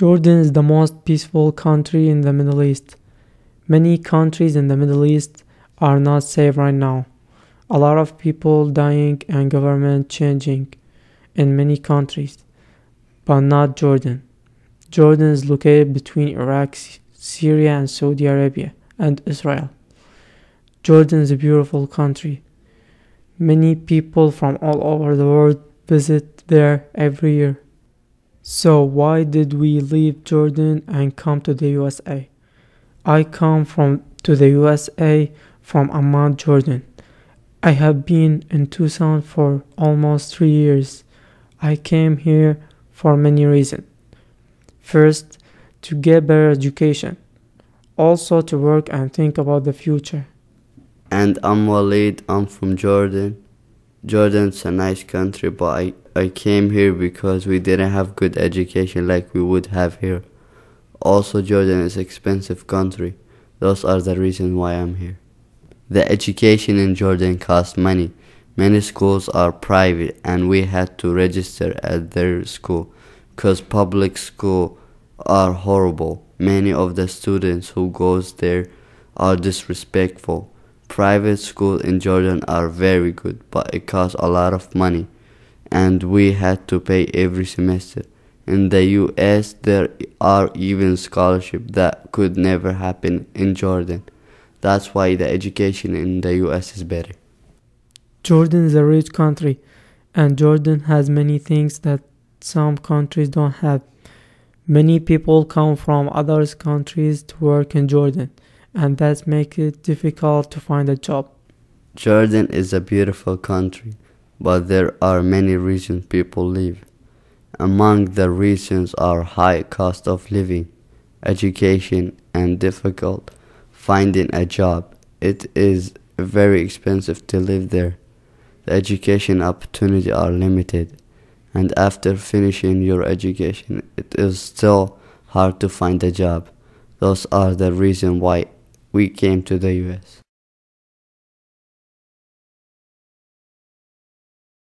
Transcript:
Jordan is the most peaceful country in the Middle East. Many countries in the Middle East are not safe right now. A lot of people dying and government changing in many countries, but not Jordan. Jordan is located between Iraq, Syria, and Saudi Arabia, and Israel. Jordan is a beautiful country. Many people from all over the world visit there every year. So why did we leave Jordan and come to the USA? I come from to the USA from Amman, Jordan. I have been in Tucson for almost 3 years. I came here for many reasons. First, to get better education. Also to work and think about the future. And I'm Walid, I'm from Jordan. Jordan's a nice country, but I, I came here because we didn't have good education like we would have here. Also, Jordan is expensive country. Those are the reason why I'm here. The education in Jordan costs money. Many schools are private and we had to register at their school because public school are horrible. Many of the students who goes there are disrespectful. Private schools in Jordan are very good, but it costs a lot of money, and we had to pay every semester. In the US, there are even scholarships that could never happen in Jordan. That's why the education in the US is better. Jordan is a rich country, and Jordan has many things that some countries don't have. Many people come from other countries to work in Jordan and that makes it difficult to find a job. Jordan is a beautiful country, but there are many reasons people live. Among the reasons are high cost of living, education, and difficult finding a job. It is very expensive to live there. The education opportunities are limited, and after finishing your education, it is still hard to find a job. Those are the reasons why we came to the US.